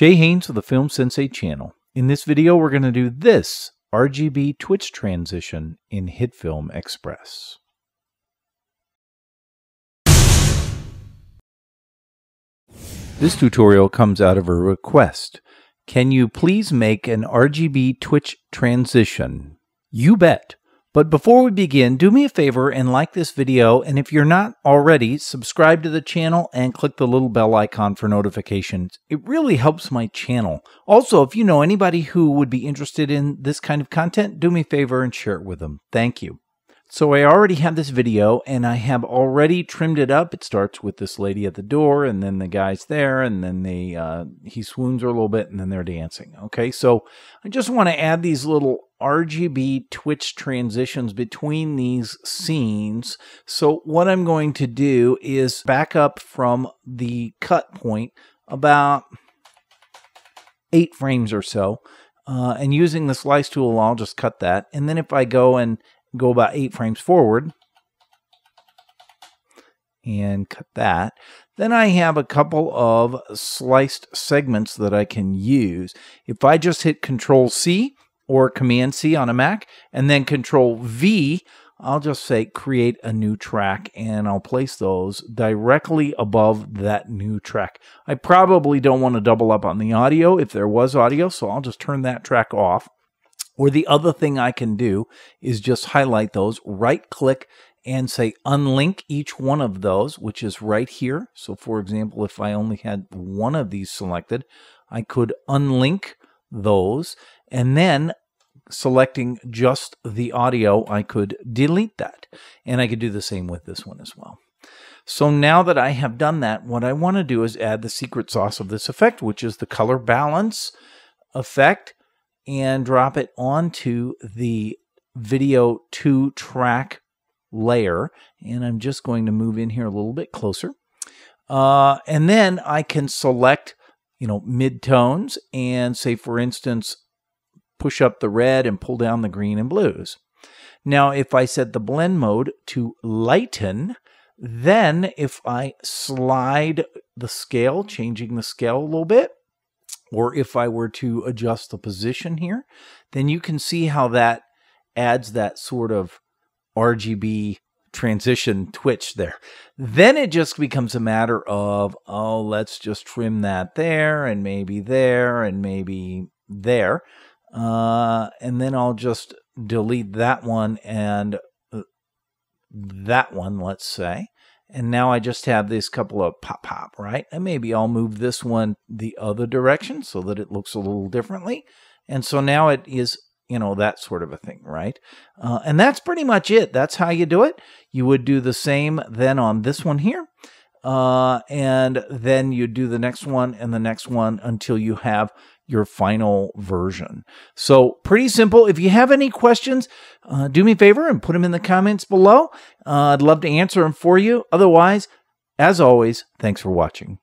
Jay Haynes with the Film Sensei channel. In this video, we're going to do this RGB Twitch transition in HitFilm Express. This tutorial comes out of a request. Can you please make an RGB Twitch transition? You bet. But before we begin, do me a favor and like this video, and if you're not already, subscribe to the channel and click the little bell icon for notifications. It really helps my channel. Also, if you know anybody who would be interested in this kind of content, do me a favor and share it with them. Thank you. So I already have this video and I have already trimmed it up. It starts with this lady at the door and then the guy's there and then they uh, he swoons her a little bit and then they're dancing. Okay, so I just want to add these little RGB Twitch transitions between these scenes. So what I'm going to do is back up from the cut point about eight frames or so. Uh, and using the slice tool, I'll just cut that. And then if I go and go about eight frames forward and cut that. Then I have a couple of sliced segments that I can use. If I just hit Control C or Command C on a Mac and then Control V, I'll just say create a new track and I'll place those directly above that new track. I probably don't want to double up on the audio if there was audio, so I'll just turn that track off. Or the other thing I can do is just highlight those, right click and say unlink each one of those, which is right here. So for example, if I only had one of these selected, I could unlink those and then selecting just the audio, I could delete that. And I could do the same with this one as well. So now that I have done that, what I want to do is add the secret sauce of this effect, which is the color balance effect and drop it onto the video 2 track layer. And I'm just going to move in here a little bit closer. Uh, and then I can select, you know, midtones and say, for instance, push up the red and pull down the green and blues. Now, if I set the blend mode to lighten, then if I slide the scale, changing the scale a little bit, or if I were to adjust the position here, then you can see how that adds that sort of RGB transition twitch there. Then it just becomes a matter of, oh, let's just trim that there and maybe there and maybe there. Uh, and then I'll just delete that one and uh, that one, let's say. And now I just have this couple of pop pop, right? And maybe I'll move this one the other direction so that it looks a little differently. And so now it is, you know, that sort of a thing, right? Uh, and that's pretty much it. That's how you do it. You would do the same then on this one here. Uh, and then you do the next one and the next one until you have your final version. So pretty simple. If you have any questions, uh, do me a favor and put them in the comments below. Uh, I'd love to answer them for you. Otherwise, as always, thanks for watching.